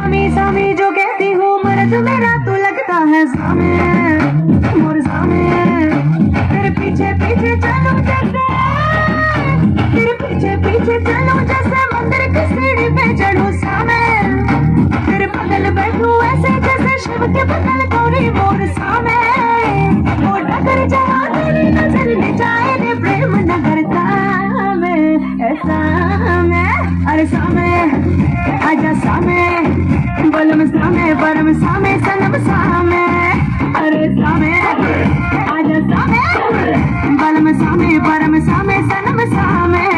सामी सामी, जो कहती हूँ मर्द मेरा तो लगता है सामे। मोर सामे। तेरे पीछे पीछे चलो जैसे। तेरे पीछे पीछे चलो जैसे। मंदिर की सीढ़ी पे चढ़ो सामे। तेरे बगल बैठू ऐसे जैसे शिव के बगल गौरी मोर सामे। वो डगर जहाँ तेरी नज़र ले जाए प्रेम नगर सामे। सामे, सनम सामे। अरे सामे, आजा सामे। बलम सामे, परम सामे, सनम सामे।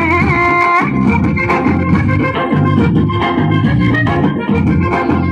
Thank you.